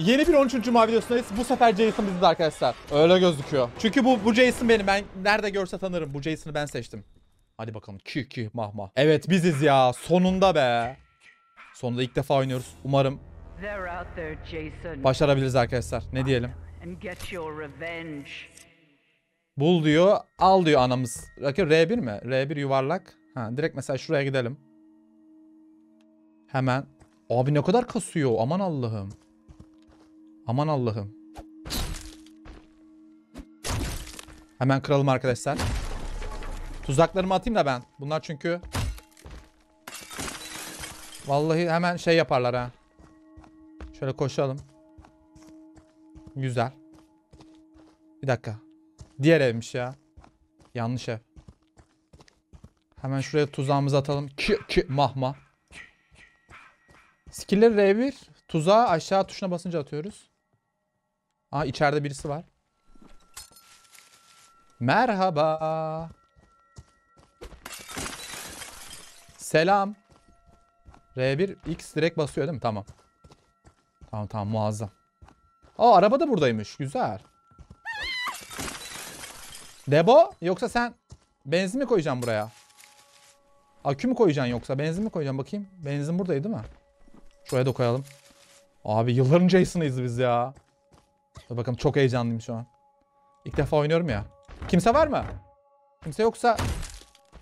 Yeni bir 13. Cuma videosundayız. Bu sefer Jason bizde arkadaşlar. Öyle gözüküyor. Çünkü bu bu Jason benim. Ben nerede görse tanırım. Bu Jason'ı ben seçtim. Hadi bakalım. Ki ki mah mah. Evet biziz ya. Sonunda be. Sonunda ilk defa oynuyoruz. Umarım başarabiliriz arkadaşlar. Ne diyelim? Bul diyor. Al diyor anamız. Rakip R1 mi? R1 yuvarlak. Ha, direkt mesela şuraya gidelim. Hemen. Abi ne kadar kasıyor. Aman Allah'ım. Aman Allah'ım. Hemen kıralım arkadaşlar. Tuzaklarımı atayım da ben. Bunlar çünkü Vallahi hemen şey yaparlar ha. Şöyle koşalım. Güzel. Bir dakika. Diğer evmiş ya. Yanlış ev. Hemen şuraya tuzağımızı atalım. Ki ki mahma. Skill'leri R1. Tuzağı aşağı tuşuna basınca atıyoruz. Aa içeride birisi var. Merhaba. Selam. R1 X direkt basıyor değil mi? Tamam. Tamam tamam muazzam. Aa araba da buradaymış. Güzel. Debo yoksa sen benzin mi koyacaksın buraya? Akü mü koyacaksın yoksa benzin mi koyacaksın bakayım. Benzin buradaydı değil mi? Şuraya da koyalım. Abi yılların Jason'ıyız biz ya. Dur bakalım çok heyecanlıyım şu an. İlk defa oynuyorum ya. Kimse var mı? Kimse yoksa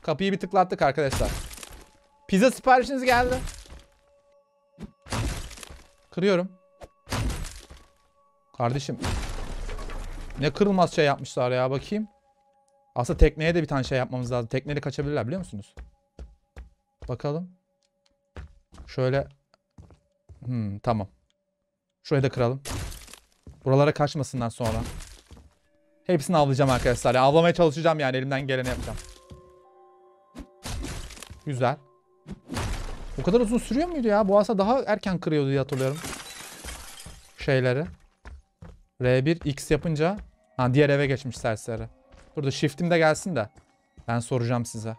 kapıyı bir tıklattık arkadaşlar. Pizza siparişiniz geldi. Kırıyorum. Kardeşim. Ne kırılmaz şey yapmışlar ya bakayım. Aslında tekneye de bir tane şey yapmamız lazım. Tekneyle kaçabilirler biliyor musunuz? Bakalım. Şöyle. Hmm, tamam. Şurayı da kıralım. Buralara kaçmasınlar sonra. Hepsini avlayacağım arkadaşlar. Ya, avlamaya çalışacağım yani elimden geleni yapacağım. Güzel. Bu kadar uzun sürüyor muydu ya? Bu aslında daha erken kırıyordu diye hatırlıyorum. Şeyleri. R1 X yapınca ha diğer eve geçmiş serseri. Burada shift'im de gelsin de ben soracağım size.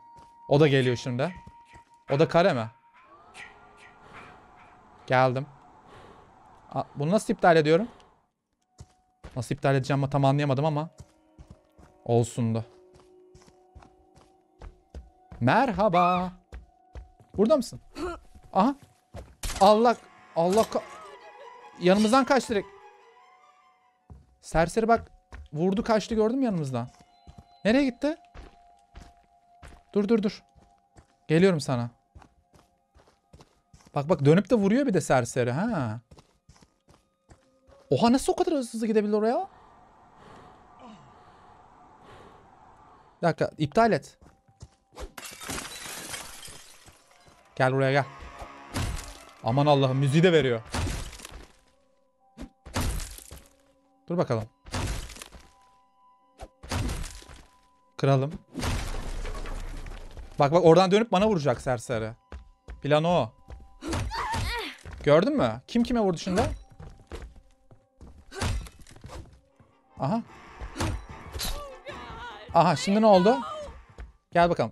O da geliyor şimdi. O da kare mi? Geldim. Bunu nasıl iptal ediyorum? Nasıl iptal edeceğimi tam anlayamadım ama olsun da. Merhaba. Burada mısın? Aha. Allah Allah yanımızdan kaç direkt. Serseri bak. Vurdu kaçtı gördüm yanımızdan. Nereye gitti? Dur dur dur. Geliyorum sana. Bak bak dönüp de vuruyor bir de serseri ha. Oha nasıl o kadar hızlı gidebilir oraya? Bir dakika iptal et. Gel buraya gel. Aman Allah'ım müziği de veriyor. Dur bakalım. Kıralım. Bak bak oradan dönüp bana vuracak serseri. Plan o. Gördün mü? Kim kime vurdu şimdi? Aha. Aha şimdi ne oldu? Gel bakalım.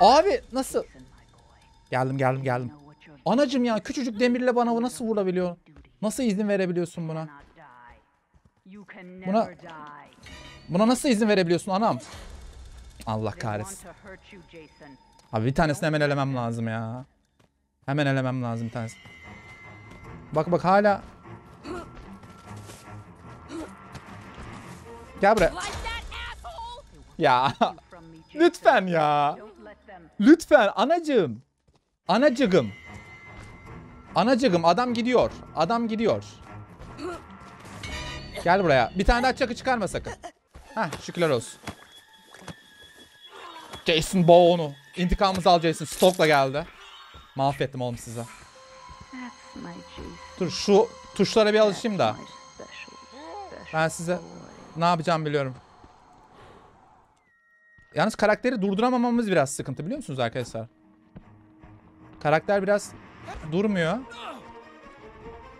Abi nasıl? Geldim geldim geldim. Anacım ya küçücük demirle bana bu nasıl vurabiliyor? Nasıl izin verebiliyorsun buna? Buna-. Buna nasıl izin verebiliyorsun anam? Allah kahretsin. Abi bir tanesini hemen elemem lazım ya. Hemen elemem lazım bir tanesi. Bak bak hala. Gel buraya. Ya lütfen ya. Lütfen anacığım. Anacığım. Anacığım adam gidiyor. Adam gidiyor. Gel buraya. Bir tane daha çakı çıkarma sakın. Heh şükürler olsun. Jason boğ onu. İntikamımızı al Jason. Stokla geldi. Mahvettim oğlum size. Dur şu tuşlara bir alışayım da. Ben size. Ne yapacağım biliyorum. Yalnız karakteri durduramamamız biraz sıkıntı biliyor musunuz arkadaşlar? Karakter biraz durmuyor.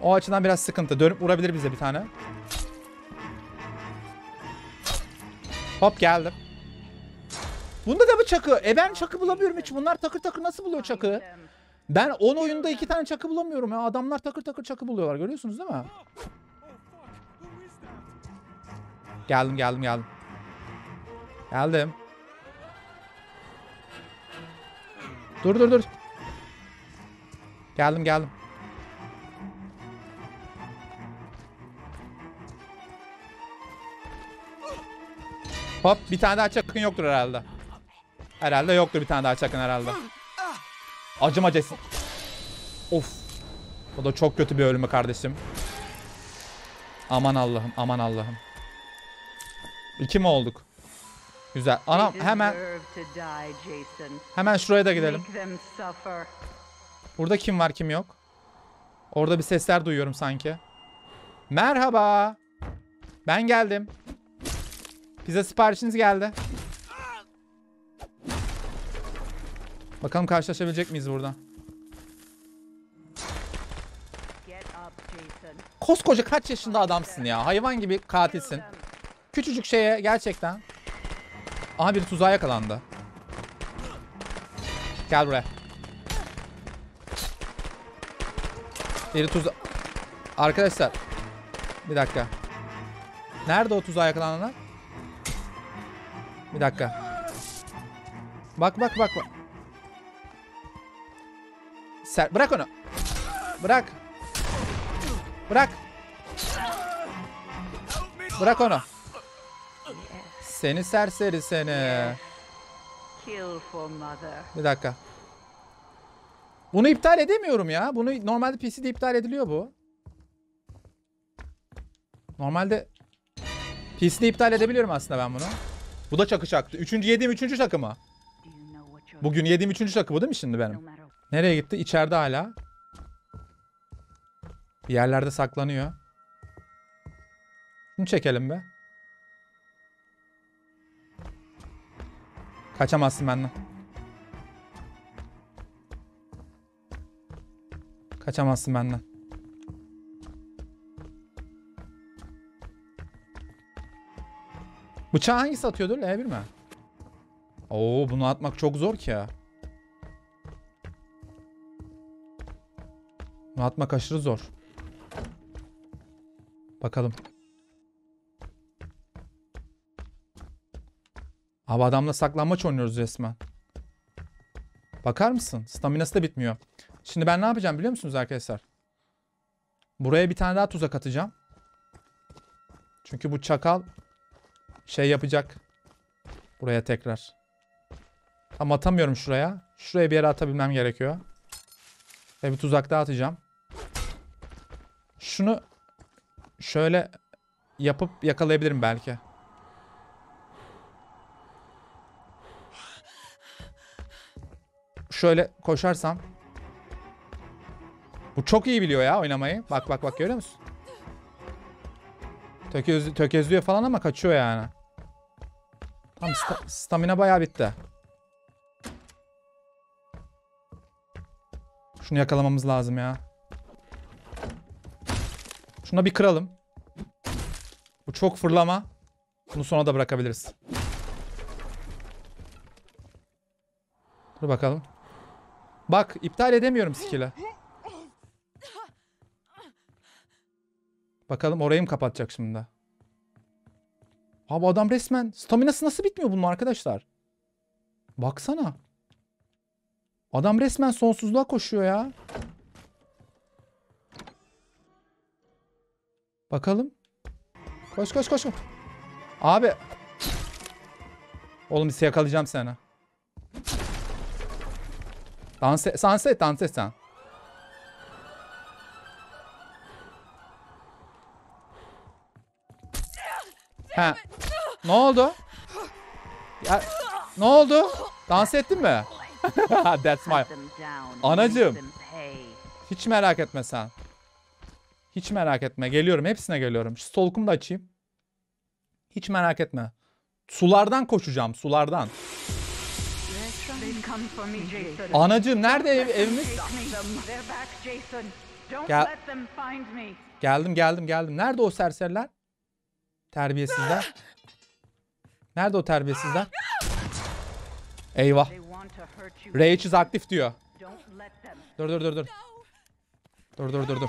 O açıdan biraz sıkıntı. Dönüp vurabilir bize bir tane. Hop geldim. Bunda da mı çakı? E ben çakı bulamıyorum hiç. Bunlar takır takır nasıl buluyor çakı? Ben 10 oyunda iki tane çakı bulamıyorum ya. Adamlar takır takır çakı buluyorlar. Görüyorsunuz değil mi? Geldim geldim geldim. Geldim. Dur dur dur. Geldim geldim. Hop bir tane daha çakın yoktur herhalde. Herhalde yoktur bir tane daha çakın herhalde. Acıma Jason. Of. Bu da çok kötü bir ölümü kardeşim. Aman Allah'ım aman Allah'ım. İki mi olduk? Güzel. Anam hemen hemen şuraya da gidelim. Burada kim var kim yok? Orada bir sesler duyuyorum sanki. Merhaba. Ben geldim. Pizza siparişiniz geldi. Bakalım karşılaşabilecek miyiz burada? Koskoca kaç yaşında adamsın ya. Hayvan gibi katilsin. Küçücük şeye gerçekten. Aha bir tuzağa yakalandı. Gel buraya. Biri tuza... Arkadaşlar. Bir dakika. Nerede o tuzağa yakalananlar? Bir dakika. Bak bak bak bak. Ser bırak onu. Bırak. Bırak. Bırak onu. Seni serseri seni. Bir dakika. Bunu iptal edemiyorum ya. Bunu normalde PC'de iptal ediliyor bu. Normalde PC'de iptal edebiliyorum aslında ben bunu. Bu da çakı çaktı. Üçüncü yediğim üçüncü çakı mı? Bugün yediğim üçüncü çakı bu değil mi şimdi benim? Nereye gitti? İçeride hala. Bir yerlerde saklanıyor. Şunu çekelim be. Kaçamazsın benden. Kaçamazsın benden. Bıçağı hangisi atıyordur? L1 mi? Oo bunu atmak çok zor ki ya. Bunu atmak aşırı zor. Bakalım. Abi adamla saklanmaç oynuyoruz resmen. Bakar mısın? Staminası da bitmiyor. Şimdi ben ne yapacağım biliyor musunuz arkadaşlar? Buraya bir tane daha tuzak atacağım. Çünkü bu çakal şey yapacak. Buraya tekrar. Ama atamıyorum şuraya. Şuraya bir yere atabilmem gerekiyor. Ve bir tuzak daha atacağım. Şunu şöyle yapıp yakalayabilirim belki. Şöyle koşarsam. Bu çok iyi biliyor ya oynamayı. Bak bak bak görüyor musun? Tökez, tökezliyor falan ama kaçıyor yani. Tam sta- stamina bayağı bitti. Şunu yakalamamız lazım ya. Şuna bir kıralım. Bu çok fırlama. Bunu sona da bırakabiliriz. Dur bakalım. Bak iptal edemiyorum skill'i. Bakalım orayı mı kapatacak şimdi? Abi adam resmen staminası nasıl bitmiyor bunun arkadaşlar? Baksana. Adam resmen sonsuzluğa koşuyor ya. Bakalım. Koş koş koş. Abi. Oğlum yakalayacağım seni. Dans et, dans et, dans et sen. He. Ne oldu? Ya, ne oldu? Dans ettin mi? That's my... Anacığım. Hiç merak etme sen. Hiç merak etme. Geliyorum. Hepsine geliyorum. Şu stalkumu da açayım. Hiç merak etme. Sulardan koşacağım. Sulardan. Anacığım nerede ev, evimiz? Gel-. Geldim geldim geldim. Nerede o serseriler? Terbiyesizler. Nerede o terbiyesizler? Eyvah. Rage is aktif diyor. Dur dur dur dur. Dur dur dur dur.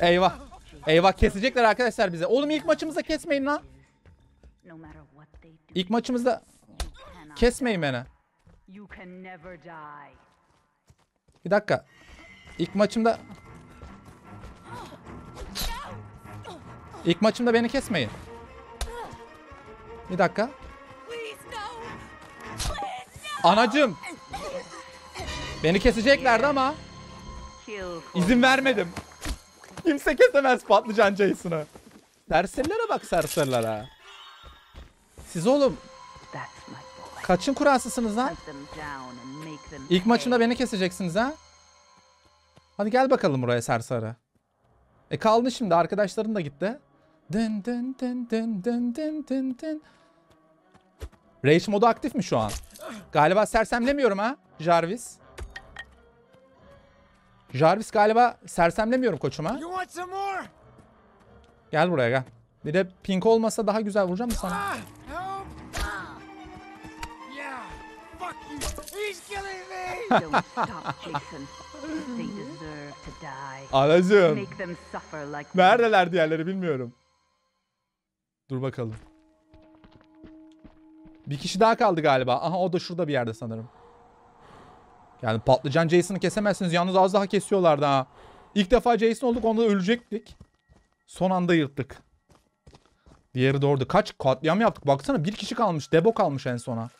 Eyvah. Eyvah kesecekler arkadaşlar bize. Oğlum ilk maçımızda kesmeyin lan. İlk maçımızda kesmeyin beni. Bir dakika. İlk maçımda... İlk maçımda beni kesmeyin. Bir dakika. Anacım. Beni keseceklerdi ama izin vermedim. Kimse kesemez patlıcan Jason'ı. Serserilere bak serserilere. Siz oğlum That's my boy. kaçın kurasısınız lan? İlk maçında pay. beni keseceksiniz ha? Hadi gel bakalım buraya sersarı. E kaldı şimdi arkadaşların da gitti. Dın dın dın dın dın dın dın dın. Rage modu aktif mi şu an? Galiba sersemlemiyorum ha Jarvis. Jarvis galiba sersemlemiyorum koçuma. Gel buraya gel. Bir de pink olmasa daha güzel vuracağım mı sana? Don't stop, Jason. They deserve to die. Anacığım. Make them suffer like Neredeler diğerleri bilmiyorum. Dur bakalım. Bir kişi daha kaldı galiba. Aha o da şurada bir yerde sanırım. Yani patlıcan Jason'ı kesemezsiniz. Yalnız az daha kesiyorlardı ha. İlk defa Jason olduk onda ölecektik. Son anda yırttık. Diğeri orada. Kaç katliam yaptık. Baksana bir kişi kalmış. Debo kalmış en sona.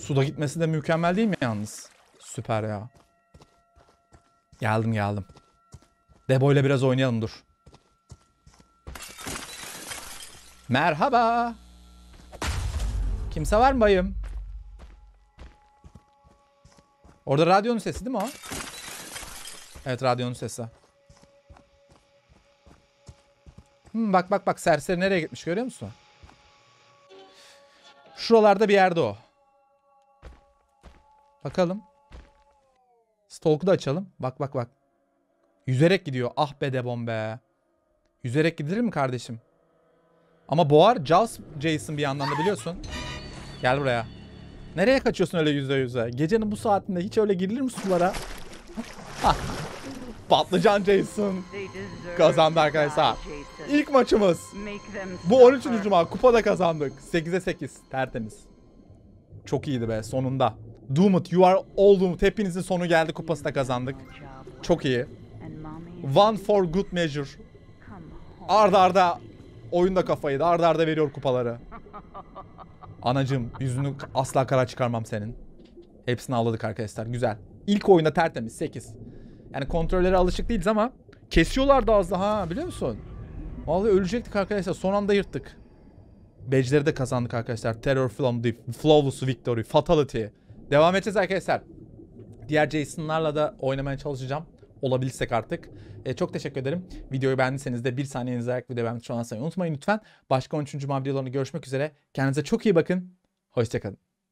Suda gitmesi de mükemmel değil mi yalnız? Süper ya. Geldim geldim. Debo ile biraz oynayalım dur. Merhaba. Kimse var mı bayım? Orada radyonun sesi değil mi o? Evet radyonun sesi. Hmm, bak bak bak serseri nereye gitmiş görüyor musun? Şuralarda bir yerde o. Bakalım. Stalk'u da açalım. Bak bak bak. Yüzerek gidiyor. Ah be Debon be. Yüzerek gidilir mi kardeşim? Ama boğar Jaws Jason bir yandan da biliyorsun. Gel buraya. Nereye kaçıyorsun öyle yüze yüze? Gecenin bu saatinde hiç öyle girilir mi sulara? Patlıcan Jason. Kazandı arkadaşlar. İlk maçımız. Bu 13. suffer. cuma kupada kazandık. 8'e 8. Tertemiz. Çok iyiydi be sonunda. Doomed, you are all doomed. Hepinizin sonu geldi kupası da kazandık. Çok iyi. One for good measure. Arda arda oyunda kafayı da arda arda veriyor kupaları. Anacım yüzünü asla kara çıkarmam senin. Hepsini avladık arkadaşlar. Güzel. İlk oyunda tertemiz 8. Yani kontrollere alışık değiliz ama kesiyorlardı az daha biliyor musun? Vallahi ölecektik arkadaşlar. Son anda yırttık. Badge'leri de kazandık arkadaşlar. Terror from the Flawless Victory. Fatality. Devam edeceğiz arkadaşlar. Diğer Jason'larla da oynamaya çalışacağım. Olabilirsek artık. E, çok teşekkür ederim. Videoyu beğendiyseniz de bir saniyenizi ayakta videoyu beğenmeyi unutmayın lütfen. Başka 13. Cuma videolarında görüşmek üzere. Kendinize çok iyi bakın. Hoşçakalın.